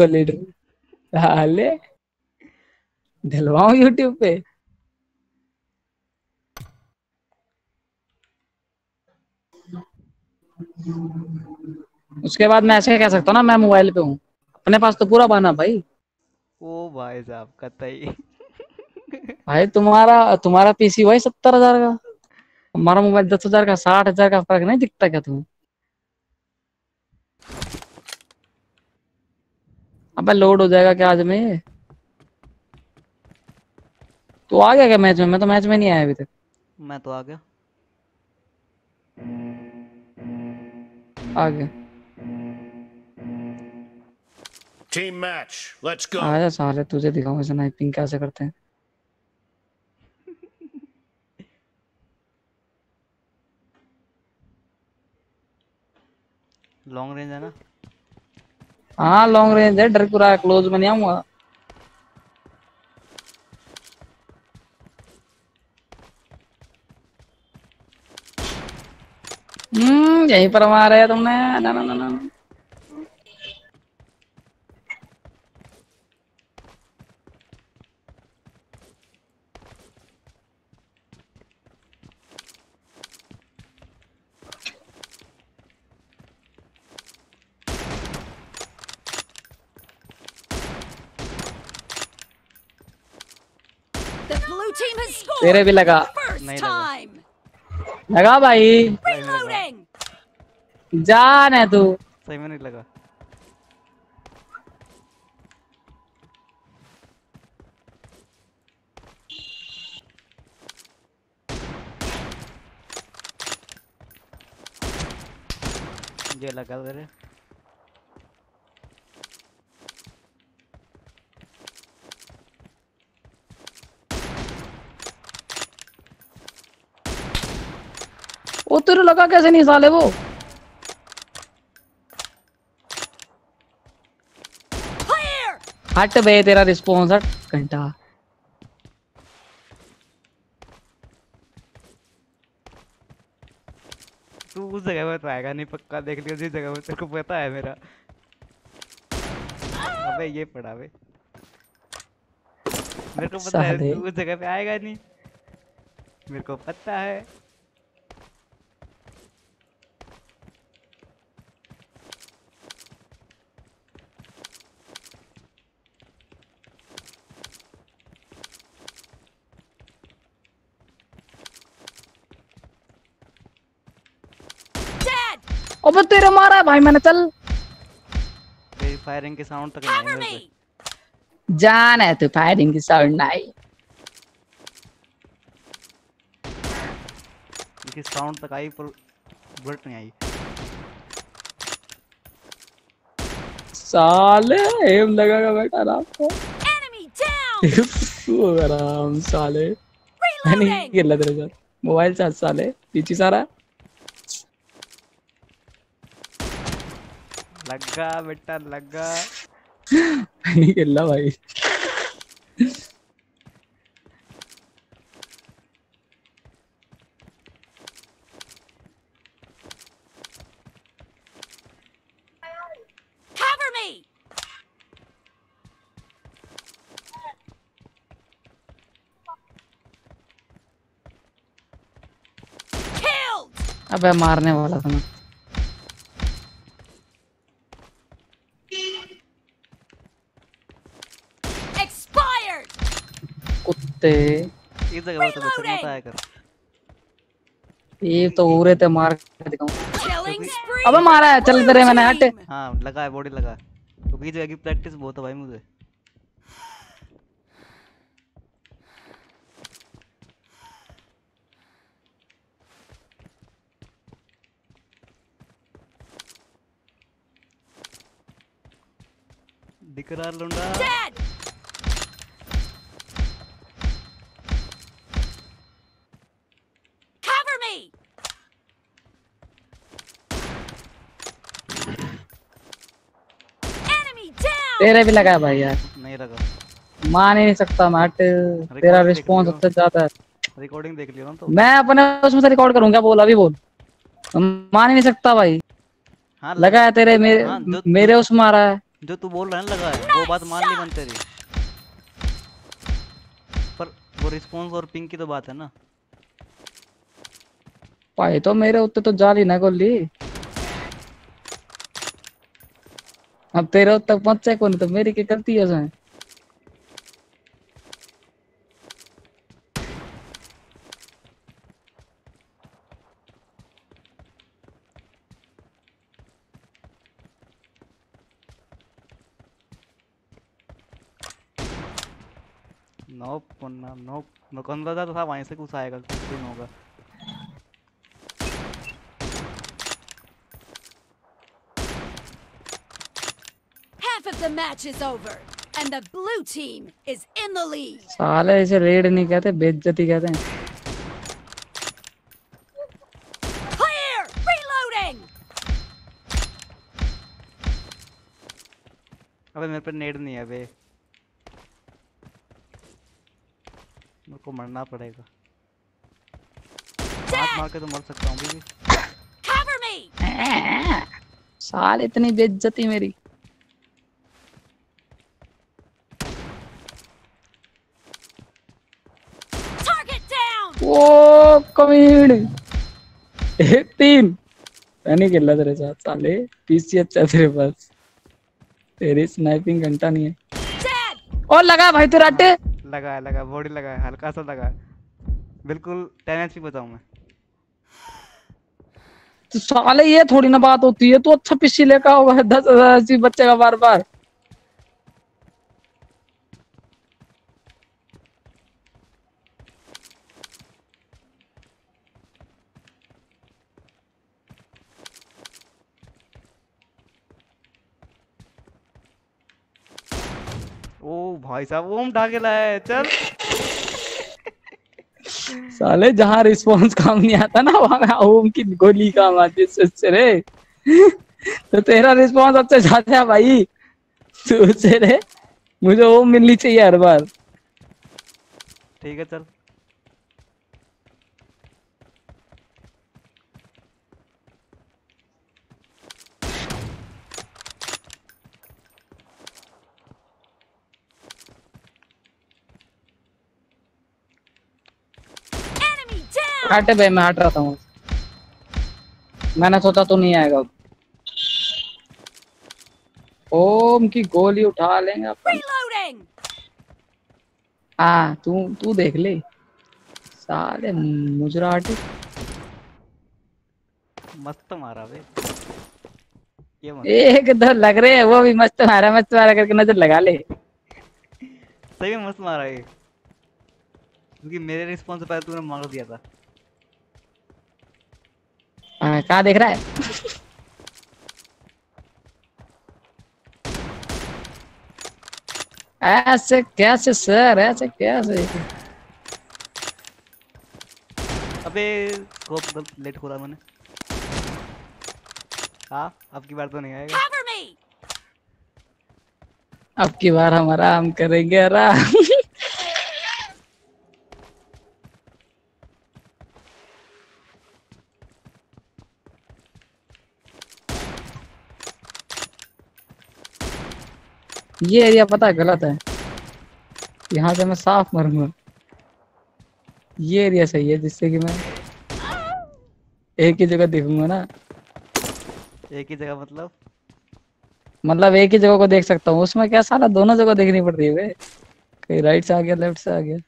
को लीडर हाले दिलवाऊं यूट्यूब पे। उसके बाद मैं ऐसे कह सकता हूँ ना मैं मोबाइल पे हूँ। अपने पास तो पूरा बना भाई। ओ भाई साहब कतई। भाई तुम्हारा तुम्हारा पीसी वही सत्तर हज़ार का। हमारा मोबाइल दस हज़ार का साठ हज़ार का फ़र्क नहीं दिखता क्या तुम्हें? अबे लोड हो जाएगा क्या आज में? तो आ गया क्या मैच में? मैं तो मैच में नहीं आया अभी तक। मैं तो आ गया। आ गया। Team match. Let's go. आजा साले तुझे दिखाऊँगा स्नाइपिंग कैसे करते हैं। लॉन्ग रेंज है ना? हाँ लॉन्ग रेंज है, डर पूरा क्लोज में नहीं आऊँगा हम्म यहीं पर मारा है तुमने। ना ना ना ना। तेरे भी लगा। नहीं लगा। लगा भाई। जान है तू। सही में नहीं लगा। ये लगा तेरे। वो तेरे लगा कैसे नहीं साले वो? हट बे तेरा रिस्पॉन्स हट घंटा। तू उस जगह पे तो आएगा नहीं पक्का देख लियो जिस जगह पे तेरे को पता है मेरा। अबे ये पड़ा बे। मेरे को पता है तू उस जगह पे आएगा नहीं। मेरे को पता है। अबे तेरे मारा है भाई मैंने चल। तेरी फायरिंग के साउंड तक नहीं है मेरे। जान है तू फायरिंग की साउंड आई इसकी साउंड तक आई पर बुलेट नहीं आई। साले एम लगागा बेटा आराम को down. आराम साले। मैं नहीं Reloading. खेल तेरे साथ मोबाइल चार्ज साले। पीछे सारा। लगा बेटा लगा। नहीं खेल भाई। Cover अबे मारने वाला था। मैं कुत्ते इस जगह पे तो बस मत आया कर? ये तो उरे ते मार के दिखाऊँ। अबे मारा है चल तेरे मैंने हट. हाँ लगा है बॉडी लगा है क्योंकि इस जगह की प्रैक्टिस बहुत है भाई मुझे। दिख रहा लुंडा। तेरे भी लगा भाई यार। नहीं लगा। मान ही नहीं सकता मैं तेरा रिस्पॉन्स सबसे ज़्यादा है। रिकॉर्डिंग देख लियो ना तो। मैं अपने उसमें से रिकॉर्ड करूँगा बोल अभी बोल। मान ही नहीं सकता भाई। हाँ लगा। है तेरे मेरे हाँ, मेरे उस मारा है। जो तू बोल रहा है लगा है। वो बात मान ली मन तेरी। पर वो रिस्पॉन्स और पिंग की तो बात है ना। भाई तो मेरे उत्ते तो जाली ना गोली अब तेरे उत्ते पहुँचे कौन? तो मेरी क्या गलती है उसमें। नोप नोप मेरे को अंदाज़ा तो था? वहीं से कुछ आएगा, कुछ दिन होगा। The match is over, and the blue team is in the lead. साले इसे रेड नहीं कहते बेइज्जती कहते हैं Clear! Reloading! अबे मेरे पे नेट नहीं है बे मेरे को मरना पड़ेगा हाथ मार के तो मर सकता हूँ भी Cover me! साल इतनी बेइज्जती मेरी ओ कमीन एक तीन। नहीं खेल तेरे साथ साले। पीसी अच्छा तेरे पास। तेरी स्नाइपिंग घंटा नहीं है। और लगा भाई तेरा अट्टे लगा है लगा बॉडी लगा है हल्का सा लगा है। बिल्कुल टेन एच बताऊँ मैं। तो साले ये थोड़ी ना बात होती है तो अच्छा पीसी लेकर होगा दस हज़ार बच्चे का बार बार ओ भाई साहब ओम ढाके लाया है चल। साले जहाँ रिस्पॉन्स काम नहीं आता ना वहाँ ओम की गोली काम आती है रे। तो तेरा रिस्पॉन्स सबसे ज़्यादा है भाई। तो उससे रे मुझे ओम मिलनी चाहिए हर बार। ठीक है चल। हट बे मैं हट रहा था मैंने सोचा तू नहीं आएगा ओम की गोली उठा लेंगे अपन। Reloading! हाँ तू तू देख ले। साले मुजरा हटे मस्त मारा बे ये मत एक दो लग रहे हैं वो भी मस्त मारा मस्त मारा करके नज़र लगा ले। सही में मस्त मारा ये। क्योंकि मेरे रिस्पॉन्स से पहले तूने मार दिया था। कहाँ देख रहा है? ऐसे कैसे सर? ऐसे कैसे? अबे लेट खोला मैंने। हाँ अब की बार तो नहीं आएगा। अब की बार हमारा हम आराम करेंगे आराम। ये एरिया पता है गलत है। यहाँ से मैं साफ़ मरूँगा। ये एरिया सही है जिससे कि मैं एक ही जगह देखूँगा ना। एक ही जगह मतलब? मतलब एक ही जगह को देख सकता हूँ। उसमें क्या साला दोनों जगह देखनी पड़ रही है कहीं राइट से आ गया लेफ़्ट से आ गया।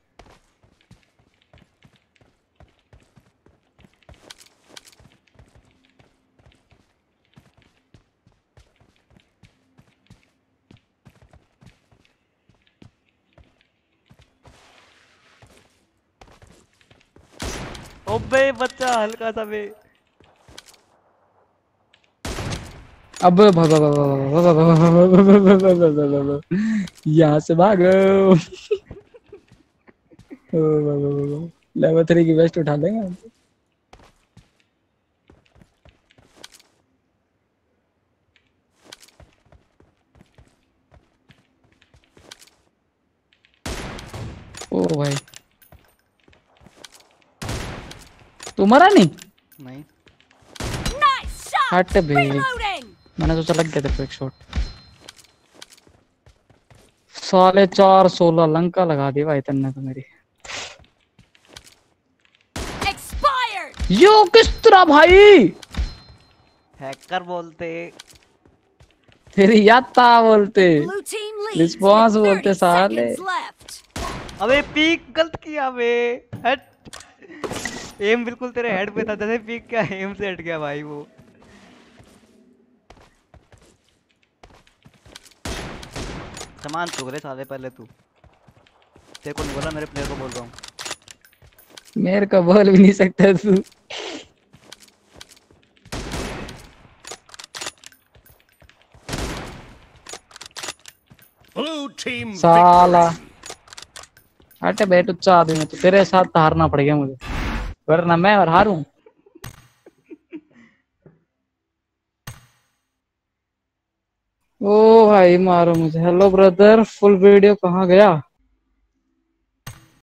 ओबे बच्चा हल्का सा बे अब यहाँ से भागो लेवल थ्री की वेस्ट उठा लेंगे ओ भाई तू मरा नहीं? नहीं। हट बे। मैंने सोचा लग गया तेरे को एक शॉट साले चार सोलह लंका लगा दी भाई तन्ने तो मेरी। यो किस तरह भाई? हैकर बोलते। तेरी यात्रा बोलते। With बोलते 30 साले। अबे पीक गलत किया बे हट। एम बिल्कुल तेरे हेड पे था जैसे पीक क्या एम से हट गया भाई वो। सामान चुग रहे साले पहले तू। तेरे को नहीं बोला मेरे प्लेयर को बोल रहा हूँ। मेरे को बोल भी नहीं सकता तू। साला. हटे बैठ उच्चा आदमी तो। तेरे साथ हारना पड़ेगा मुझे। वरना मैं और हारू ओ भाई मारो मुझे। हेलो ब्रदर फुल वीडियो कहाँ गया?